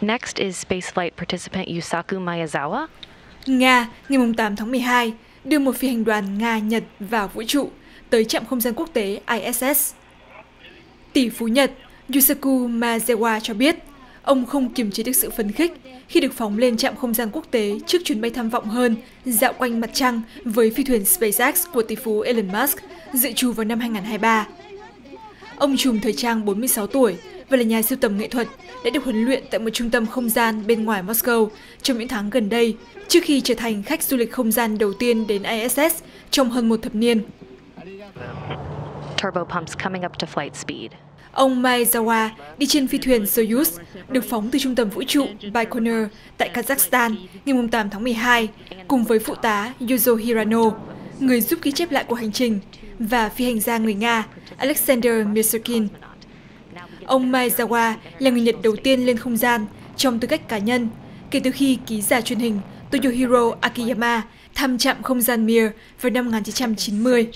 Next is spaceflight participant Yusaku Miyazawa. Nga, ngày 8 tháng 12 đưa một phi hành đoàn Nga-Nhật vào vũ trụ, tới trạm không gian quốc tế ISS. Tỷ phú Nhật Yusaku Maezawa cho biết, ông không kiềm chế được sự phấn khích khi được phóng lên trạm không gian quốc tế trước chuyến bay tham vọng hơn, dạo quanh mặt trăng với phi thuyền SpaceX của tỷ phú Elon Musk dự trù vào năm 2023. Ông trùm thời trang 46 tuổi và là nhà sưu tầm nghệ thuật đã được huấn luyện tại một trung tâm không gian bên ngoài Moscow trong những tháng gần đây trước khi trở thành khách du lịch không gian đầu tiên đến ISS trong hơn một thập niên. Ông Maezawa đi trên phi thuyền Soyuz được phóng từ trung tâm vũ trụ Baikonur tại Kazakhstan ngày 8 tháng 12 cùng với phụ tá Yuzo Hirano, người giúp ghi chép lại cuộc hành trình, và phi hành gia người Nga Alexander Mirskin. Ông Maezawa là người Nhật đầu tiên lên không gian trong tư cách cá nhân kể từ khi ký giả truyền hình Toyohiro Akiyama thăm trạm không gian Mir vào năm 1990.